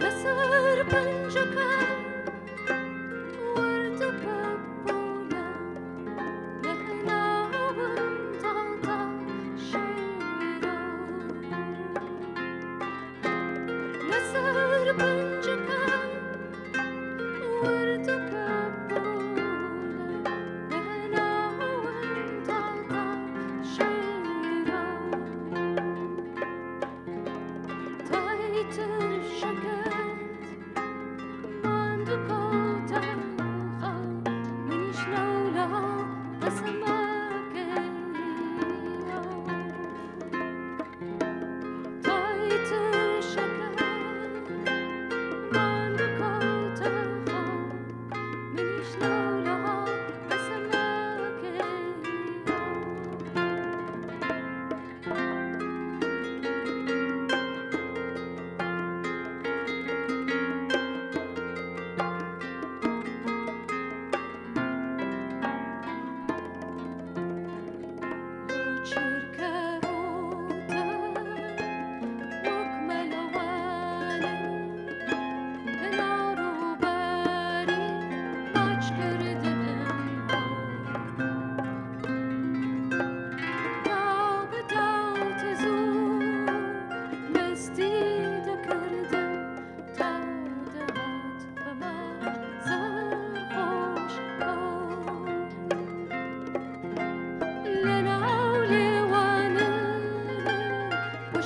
Mısır pıncıkı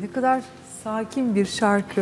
Ne kadar sakin bir şarkı.